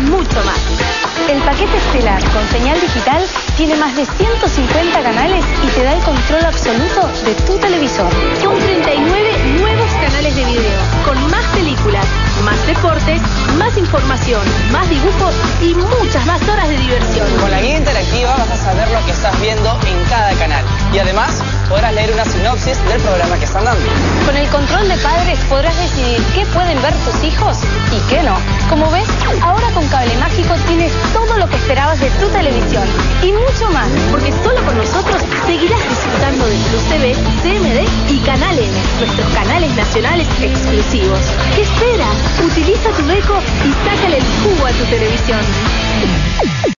mucho más. El paquete estelar con señal digital tiene más de 150 canales y te da el control absoluto de tu televisor. Son 39 nuevos canales de video, con más películas, más deportes, más información, más dibujos y muchas más horas de diversión. Con la guía interactiva vas a saber lo que estás viendo en cada canal. Y además podrás leer una sinopsis del programa que están dando. Con el control de padres podrás decidir qué pueden ver tus hijos y qué. Como ves, ahora con Cable Mágico tienes todo lo que esperabas de tu televisión y mucho más. Porque solo con nosotros seguirás disfrutando de Plus TV, CMD y Canal N, nuestros canales nacionales exclusivos. ¿Qué esperas? Utiliza tu Deco y sácale el jugo a tu televisión.